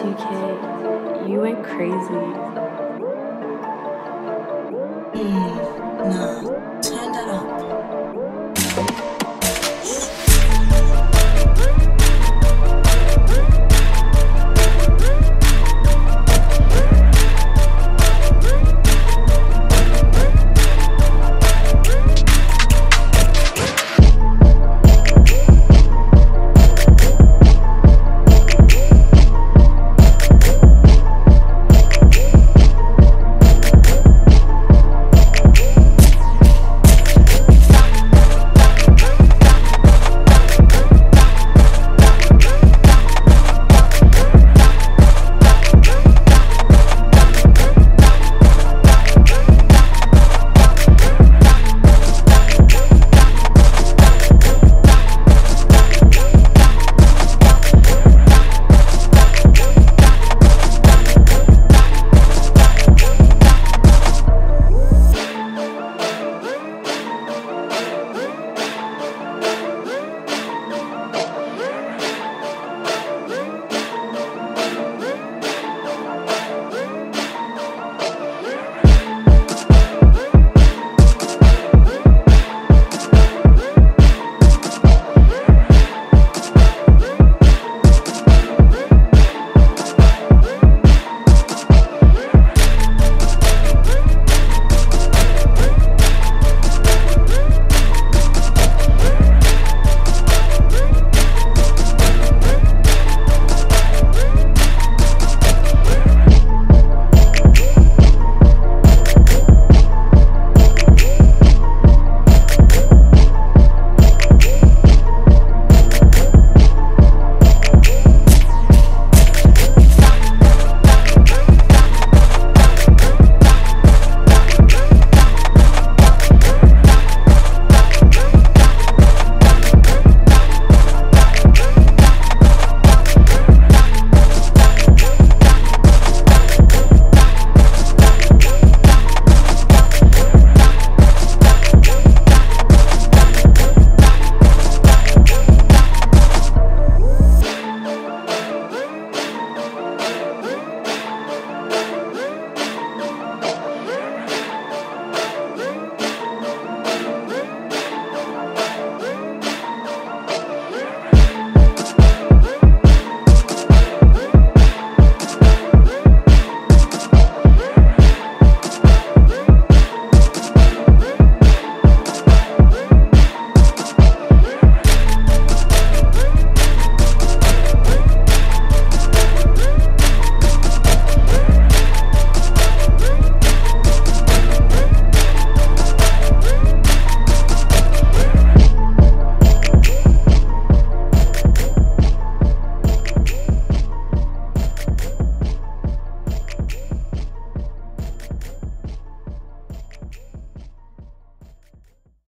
2K, you went crazy.